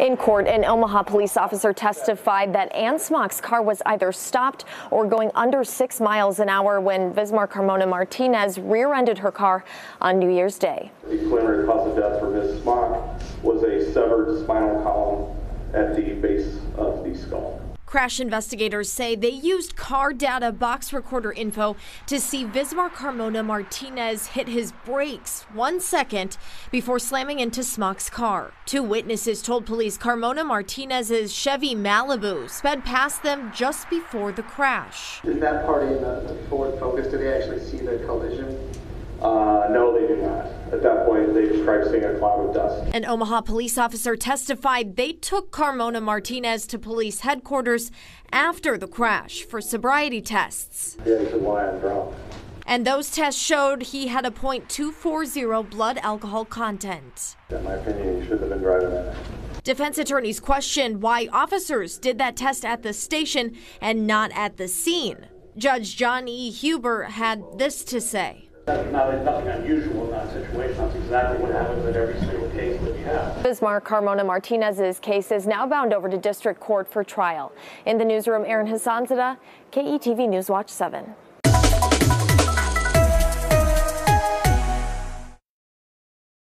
In court, an Omaha police officer testified that Ann Smock's car was either stopped or going under six miles an hour when Vismar Carmona Martinez rear-ended her car on New Year's Day. The preliminary cause of death for Ms. Smock was a severed spinal column at the base of the skull. Crash investigators say they used car data box recorder info to see Vismar Carmona Martinez hit his brakes one second before slamming into Smock's car. Two witnesses told police Carmona Martinez's Chevy Malibu sped past them just before the crash. Is that party in the, Ford Focus? Did they actually see the collision? Uh, no, they do not. At that point, they described seeing a cloud of dust. An Omaha police officer testified they took Carmona Martinez to police headquarters after the crash for sobriety tests. Yeah, why I'm. And those tests showed he had a .240 blood alcohol content. In my opinion, he should have been driving. Defense attorneys questioned why officers did that test at the station and not at the scene. Judge John E. Huber had this to say. There's nothing unusual in that situation. That's exactly what happens in every single case that we have. Vismar Carmona Martinez's case is now bound over to district court for trial. In the newsroom, Erin Hassanzadeh, KETV News Watch 7.